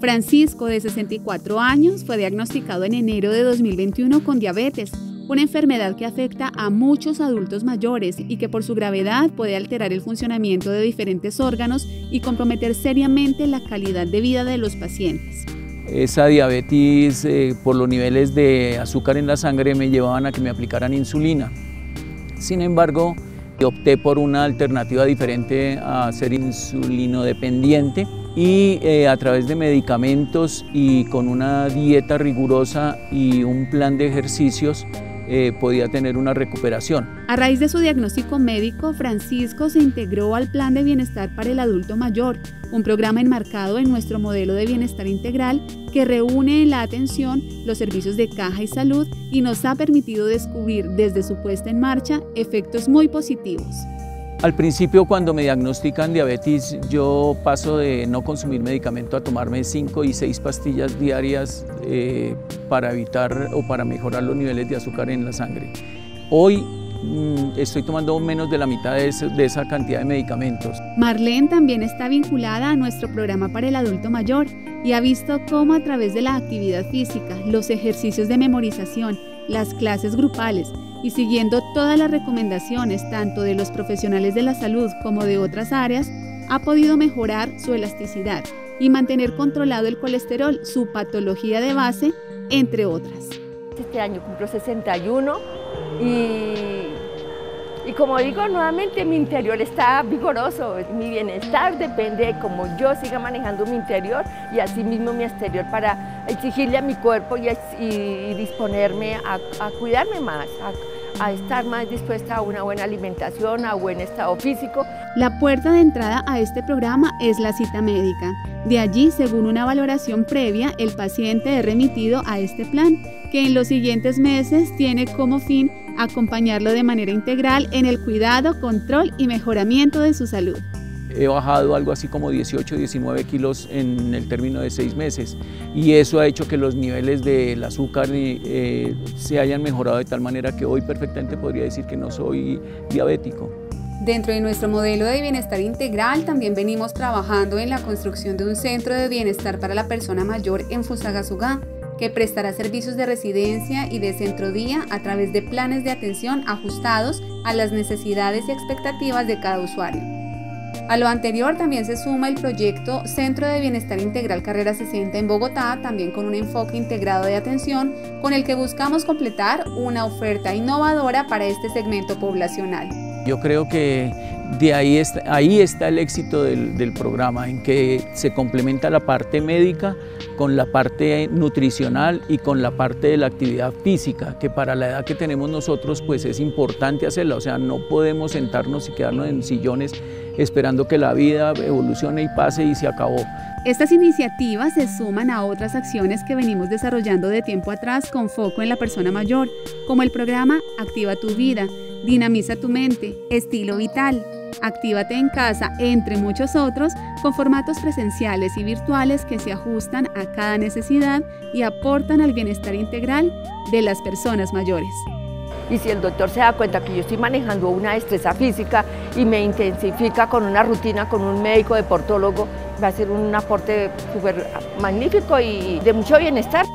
Francisco, de 64 años, fue diagnosticado en enero de 2021 con diabetes, una enfermedad que afecta a muchos adultos mayores y que por su gravedad puede alterar el funcionamiento de diferentes órganos y comprometer seriamente la calidad de vida de los pacientes. Esa diabetes eh, por los niveles de azúcar en la sangre me llevaban a que me aplicaran insulina. Sin embargo, opté por una alternativa diferente a ser insulino dependiente y eh, a través de medicamentos y con una dieta rigurosa y un plan de ejercicios eh, podía tener una recuperación. A raíz de su diagnóstico médico, Francisco se integró al Plan de Bienestar para el Adulto Mayor, un programa enmarcado en nuestro modelo de bienestar integral que reúne la atención los servicios de caja y salud y nos ha permitido descubrir desde su puesta en marcha efectos muy positivos. Al principio cuando me diagnostican diabetes yo paso de no consumir medicamento a tomarme 5 y 6 pastillas diarias eh, para evitar o para mejorar los niveles de azúcar en la sangre. Hoy mm, estoy tomando menos de la mitad de, de, esa cantidad de medicamentos. Marlene también está vinculada a nuestro programa para el adulto mayor y ha visto cómo a través de la actividad física, los ejercicios de memorización, las clases grupales, y siguiendo todas las recomendaciones tanto de los profesionales de la salud como de otras áreas, ha podido mejorar su elasticidad y mantener controlado el colesterol, su patología de base, entre otras. Este año cumplo 61 y, y como digo nuevamente mi interior está vigoroso, mi bienestar depende de cómo yo siga manejando mi interior y así mismo mi exterior para exigirle a mi cuerpo y, disponerme a cuidarme más, a estar más dispuesta a una buena alimentación, a buen estado físico. La puerta de entrada a este programa es la cita médica. De allí, según una valoración previa, el paciente es remitido a este plan, que en los siguientes meses tiene como fin acompañarlo de manera integral en el cuidado, control y mejoramiento de su salud he bajado algo así como 18, 19 kilos en el término de seis meses y eso ha hecho que los niveles del azúcar eh, se hayan mejorado de tal manera que hoy perfectamente podría decir que no soy diabético. Dentro de nuestro modelo de bienestar integral también venimos trabajando en la construcción de un centro de bienestar para la persona mayor en Fusagasugá que prestará servicios de residencia y de centro día a través de planes de atención ajustados a las necesidades y expectativas de cada usuario. A lo anterior también se suma el proyecto Centro de Bienestar Integral Carrera 60 en Bogotá, también con un enfoque integrado de atención, con el que buscamos completar una oferta innovadora para este segmento poblacional. Yo creo que de ahí está, ahí está el éxito del, del, programa, en que se complementa la parte médica con la parte nutricional y con la parte de la actividad física, que para la edad que tenemos nosotros pues es importante hacerla, o sea, no podemos sentarnos y quedarnos en sillones esperando que la vida evolucione y pase y se acabó. Estas iniciativas se suman a otras acciones que venimos desarrollando de tiempo atrás con foco en la persona mayor, como el programa Activa tu vida, Dinamiza tu mente, Estilo Vital, Actívate en casa, entre muchos otros, con formatos presenciales y virtuales que se ajustan a cada necesidad y aportan al bienestar integral de las personas mayores. Y si el doctor se da cuenta que yo estoy manejando una destreza física y me intensifica con una rutina con un médico deportólogo, va a ser un aporte súper magnífico y de mucho bienestar.